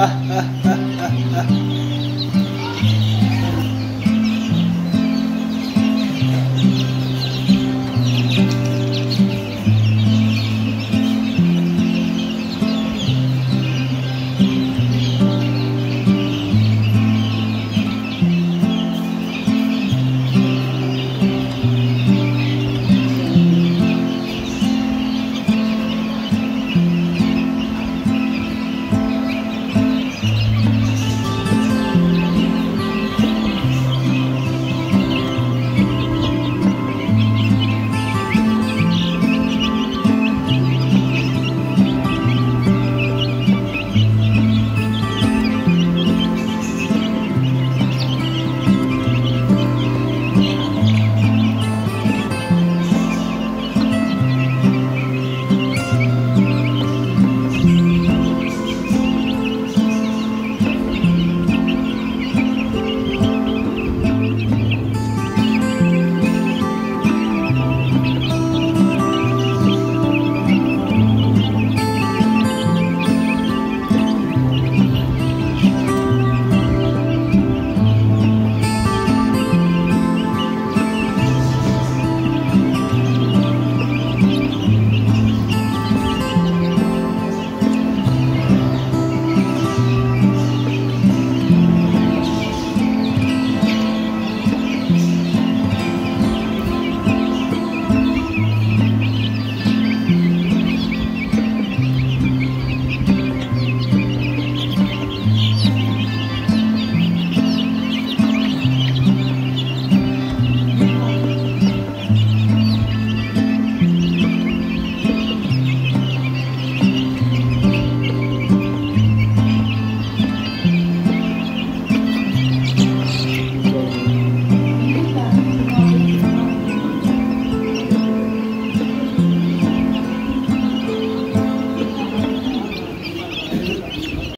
ah, ah, ah, ah.